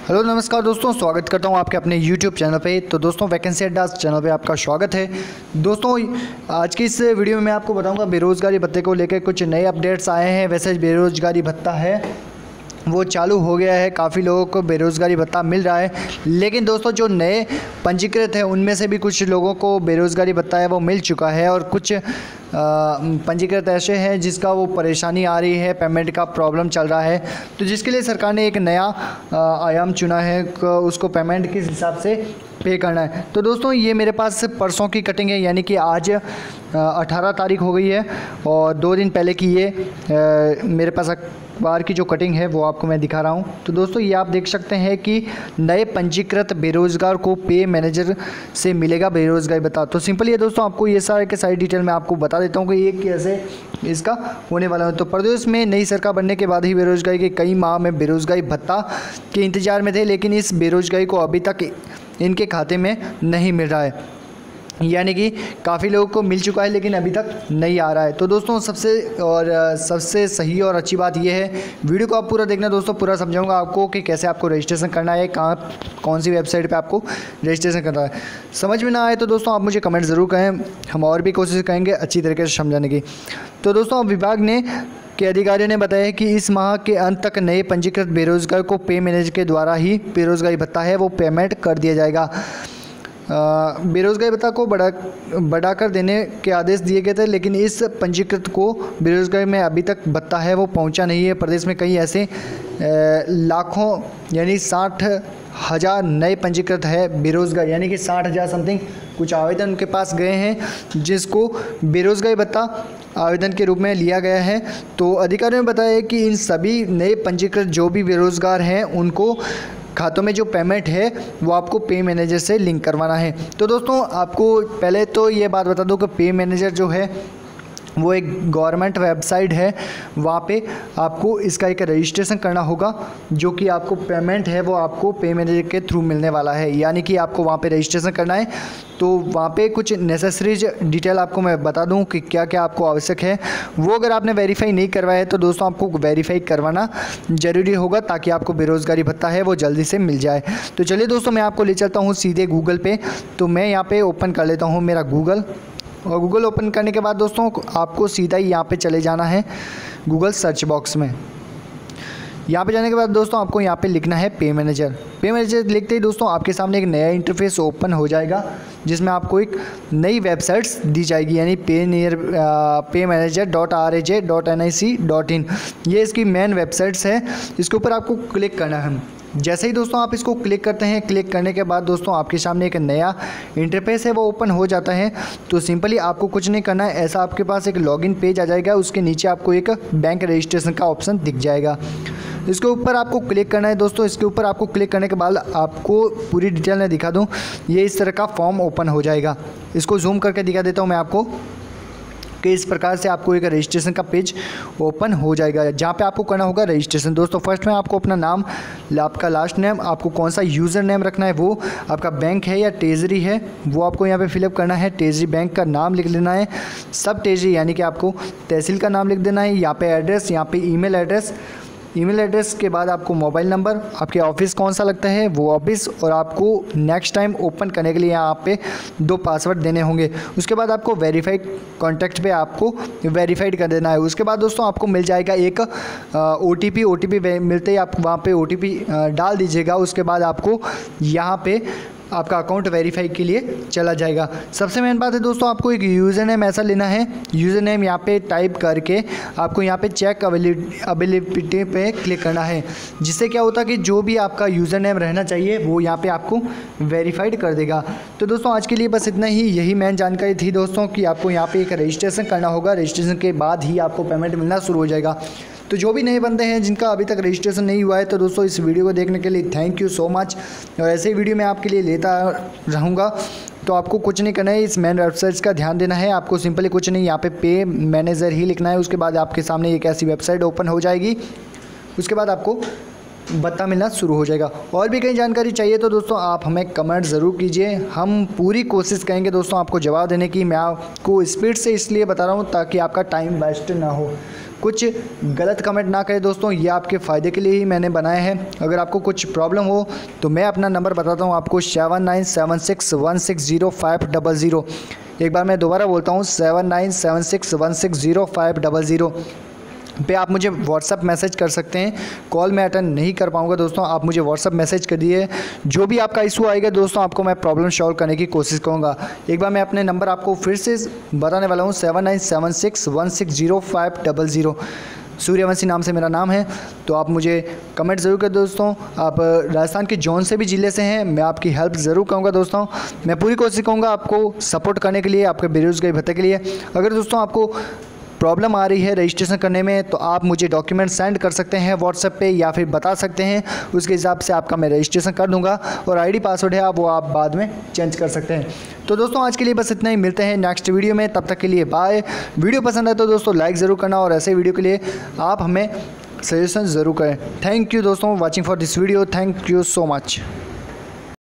Hello, नमस्कार दोस्तों, स्वागत करता हूँ आपके अपने यूट्यूब चैनल पे। तो दोस्तों वैकेंसी अड्डा चैनल पे आपका स्वागत है। दोस्तों, आज की इस वीडियो में मैं आपको बताऊँगा, बेरोज़गारी भत्ते को लेकर कुछ नए अपडेट्स आए हैं। वैसे बेरोज़गारी भत्ता है वो चालू हो गया है। काफ़ी लोगों को बेरोज़गारी भत्ता मिल रहा है। लेकिन दोस्तों, जो नए पंजीकृत हैं, उनमें से भी कुछ लोगों को बेरोज़गारी भत्ता है, वो मिल चुका है। और कुछ पंजीकृत ऐसे हैं, जिसका वो परेशानी आ रही है, पेमेंट का प्रॉब्लम चल रहा है। तो जिसके लिए सरकार ने एक नया आयाम चुना है उसको पेमेंट किस हिसाब से पे करना है। तो दोस्तों, ये मेरे पास परसों की कटिंग है, यानी कि आज अठारह तारीख हो गई है। और दो दिन पहले की ये मेरे पास बार की जो कटिंग है, वो आपको मैं दिखा रहा हूँ। तो दोस्तों, ये आप देख सकते हैं कि नए पंजीकृत बेरोज़गार को पे मैनेजर से मिलेगा बेरोज़गारी बता। तो सिंपल ये दोस्तों, आपको ये सारे के सारी डिटेल मैं आपको बता देता हूँ कि ये कैसे इसका होने वाला है। तो प्रदेश में नई सरकार बनने के बाद ही बेरोज़गारी के कई माह में बेरोज़गारी भत्ता के इंतज़ार में थे, लेकिन इस बेरोज़गारी को अभी तक इनके खाते में नहीं मिल रहा है। यानी कि काफ़ी लोगों को मिल चुका है, लेकिन अभी तक नहीं आ रहा है। तो दोस्तों, सबसे और सबसे सही और अच्छी बात यह है, वीडियो को आप पूरा देखना। दोस्तों, पूरा समझाऊँगा आपको कि कैसे आपको रजिस्ट्रेशन करना है, कहाँ, कौन सी वेबसाइट पे आपको रजिस्ट्रेशन करना है। समझ में ना आए तो दोस्तों, आप मुझे कमेंट ज़रूर कहें। हम और भी कोशिश करेंगे अच्छी तरीके से समझाने की। तो दोस्तों, विभाग ने, के अधिकारियों ने बताया कि इस माह के अंत तक नए पंजीकृत बेरोजगार को पे मैनेजर के द्वारा ही बेरोजगारी भत्ता है, वो पेमेंट कर दिया जाएगा। बेरोज़गारी भत्ता को बढ़ा, बढ़ाकर देने के आदेश दिए गए थे, लेकिन इस पंजीकृत को बेरोज़गारी में अभी तक भत्ता है, वो पहुँचा नहीं है। प्रदेश में कई ऐसे लाखों, यानी साठ हज़ार नए पंजीकृत है बेरोज़गार, यानी कि साठ हज़ार समथिंग कुछ आवेदन उनके पास गए हैं, जिसको बेरोज़गारी भत्ता आवेदन के रूप में लिया गया है। तो अधिकारियों ने बताया कि इन सभी नए पंजीकृत जो भी बेरोज़गार हैं, उनको खातों में जो पेमेंट है, वो आपको पे मैनेजर से लिंक करवाना है। तो दोस्तों, आपको पहले तो ये बात बता दूँ कि पे मैनेजर जो है वो एक गवर्नमेंट वेबसाइट है, वहाँ पे आपको इसका एक रजिस्ट्रेशन करना होगा, जो कि आपको पेमेंट है, वो आपको पे मैनेजर के थ्रू मिलने वाला है। यानी कि आपको वहाँ पे रजिस्ट्रेशन करना है। तो वहाँ पे कुछ नेसेसरीज डिटेल आपको मैं बता दूँ कि क्या क्या आपको आवश्यक है। वो अगर आपने वेरीफाई नहीं करवाया है तो दोस्तों आपको वेरीफाई करवाना ज़रूरी होगा, ताकि आपको बेरोज़गारी भत्ता है, वो जल्दी से मिल जाए। तो चलिए दोस्तों, मैं आपको ले चलता हूँ सीधे गूगल पे। तो मैं यहाँ पर ओपन कर लेता हूँ मेरा गूगल और गूगल ओपन करने के बाद दोस्तों, आपको सीधा ही यहाँ पे चले जाना है गूगल सर्च बॉक्स में। यहाँ पे जाने के बाद दोस्तों, आपको यहाँ पे लिखना है पे मैनेजर पे मैनेजर लिखते ही दोस्तों, आपके सामने एक नया इंटरफेस ओपन हो जाएगा, जिसमें आपको एक नई वेबसाइट्स दी जाएगी, यानी pay near pay manager dot R A J dot N I C dot in ये इसकी मेन वेबसाइट्स है, इसके ऊपर आपको क्लिक करना है। जैसे ही दोस्तों आप इसको क्लिक करते हैं, क्लिक करने के बाद दोस्तों आपके सामने एक नया इंटरफेस है, वो ओपन हो जाता है। तो सिंपली आपको कुछ नहीं करना है, ऐसा आपके पास एक लॉगिन पेज आ जाएगा, उसके नीचे आपको एक बैंक रजिस्ट्रेशन का ऑप्शन दिख जाएगा। इसके ऊपर आपको क्लिक करना है दोस्तों, इसके ऊपर आपको क्लिक करने के बाद आपको पूरी डिटेल में दिखा दूँ, ये इस तरह का फॉर्म ओपन हो जाएगा। इसको जूम करके दिखा देता हूँ मैं आपको। कि इस प्रकार से आपको एक रजिस्ट्रेशन का पेज ओपन हो जाएगा, जहाँ पे आपको करना होगा रजिस्ट्रेशन दोस्तों फ़र्स्ट में आपको अपना नाम आपका लास्ट नेम आपको कौन सा यूज़र नेम रखना है, वो आपका बैंक है या टेजरी है, वो आपको यहाँ पर फिलअप करना है। टेजरी बैंक का नाम लिख लेना है, सब टेजरी यानी कि आपको तहसील का नाम लिख देना है, यहाँ पर एड्रेस यहाँ पर ई एड्रेस ईमेल एड्रेस के बाद आपको मोबाइल नंबर, आपके ऑफ़िस कौन सा लगता है, वो ऑफ़िस, और आपको नेक्स्ट टाइम ओपन करने के लिए यहाँ पे दो पासवर्ड देने होंगे। उसके बाद आपको वेरीफाइड कॉन्टैक्ट पे आपको वेरीफाइड कर देना है। उसके बाद दोस्तों आपको मिल जाएगा एक ओ टी पी मिलते ही आप वहाँ पे ओ डाल दीजिएगा। उसके बाद आपको यहाँ पे आपका अकाउंट वेरीफाई के लिए चला जाएगा। सबसे मेन बात है दोस्तों, आपको एक यूज़र नेम ऐसा लेना है। यूज़र नेम यहाँ पे टाइप करके आपको यहाँ पे चेक अवेलेबिलिटी पे क्लिक करना है। जिससे क्या होता है कि जो भी आपका यूज़र नेम रहना चाहिए, वो यहाँ पे आपको वेरीफाइड कर देगा। तो दोस्तों, आज के लिए बस इतना ही। यही मेन जानकारी थी दोस्तों कि आपको यहाँ पर एक रजिस्ट्रेशन करना होगा। रजिस्ट्रेशन के बाद ही आपको पेमेंट मिलना शुरू हो जाएगा। तो जो भी नए बंदे हैं जिनका अभी तक रजिस्ट्रेशन नहीं हुआ है तो दोस्तों इस वीडियो को देखने के लिए थैंक यू सो मच और ऐसे ही वीडियो मैं आपके लिए लेता रहूँगा। तो आपको कुछ नहीं करना है, इस मैन वेबसाइट्स का ध्यान देना है। आपको सिंपली कुछ नहीं, यहाँ पे पे मैनेजर ही लिखना है। उसके बाद आपके सामने एक ऐसी वेबसाइट ओपन हो जाएगी। उसके बाद आपको बत्ता मिलना शुरू हो जाएगा। और भी कहीं जानकारी चाहिए तो दोस्तों आप हमें कमेंट ज़रूर कीजिए। हम पूरी कोशिश करेंगे दोस्तों आपको जवाब देने की। मैं आपको स्पीड से इसलिए बता रहा हूँ ताकि आपका टाइम वेस्ट ना हो। कुछ गलत कमेंट ना करें दोस्तों, ये आपके फ़ायदे के लिए ही मैंने बनाए हैं। अगर आपको कुछ प्रॉब्लम हो तो मैं अपना नंबर बताता हूँ आपको, seven nine seven six one six zero five double zero. एक बार मैं दोबारा बोलता हूँ, seven nine seven six one six zero five double zero. पे आप मुझे व्हाट्सअप मैसेज कर सकते हैं। कॉल मैं अटेंड नहीं कर पाऊँगा दोस्तों, आप मुझे व्हाट्सअप मैसेज कर दिए जो भी आपका इशू आएगा दोस्तों, आपको मैं प्रॉब्लम सॉल्व करने की कोशिश करूँगा। एक बार मैं अपने नंबर आपको फिर से बताने वाला हूँ seven nine seven six one six zero five double zero Suryavanshi नाम से मेरा नाम है तो आप मुझे कमेंट ज़रूर कर दोस्तों। आप, राजस्थान के जौन से भी ज़िले से हैं, मैं आपकी हेल्प ज़रूर करूँगा दोस्तों। मैं पूरी कोशिश करूँगा आपको सपोर्ट करने के लिए, आपके बेरोज़गारी भत्ते के लिए। अगर दोस्तों आपको प्रॉब्लम आ रही है रजिस्ट्रेशन करने में तो आप मुझे डॉक्यूमेंट सेंड कर सकते हैं व्हाट्सएप पे या फिर बता सकते हैं। उसके हिसाब से आपका मैं रजिस्ट्रेशन कर दूँगा और आईडी पासवर्ड है, आप वो आप बाद में चेंज कर सकते हैं। तो दोस्तों, आज के लिए बस इतना ही, मिलते हैं नेक्स्ट वीडियो में, तब तक के लिए बाय वीडियो पसंद आए तो दोस्तों लाइक ज़रूर करना और ऐसे वीडियो के लिए आप हमें सजेशन ज़रूर करें। थैंक यू दोस्तों watching for this video thank you so much